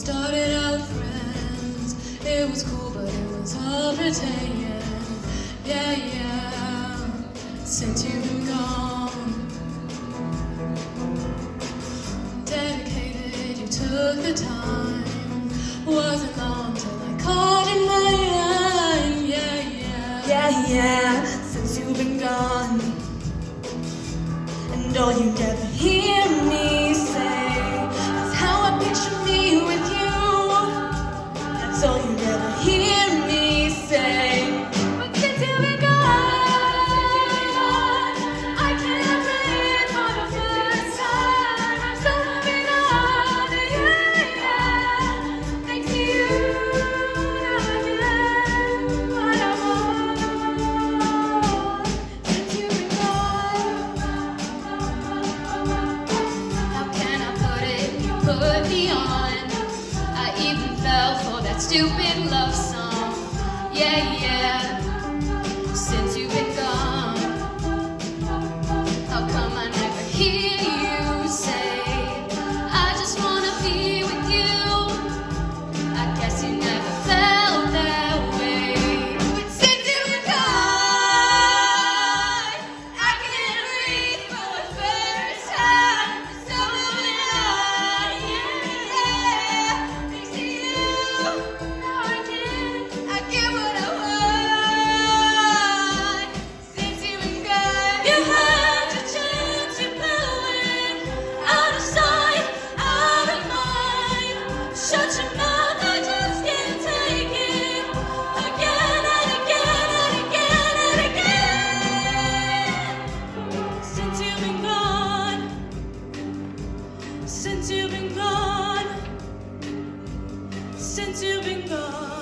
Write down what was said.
started out friends. It was cool, but it was all pretending. Yeah, yeah. Since you've been gone, dedicated, you took the time. Wasn't long till I caught in my eye. Yeah, yeah. Yeah, yeah. Since you've been gone, and all you get. stupid love song. Yeah, yeah. Since you've been gone, how come I never hear you say? Since you've been gone, since you've been gone.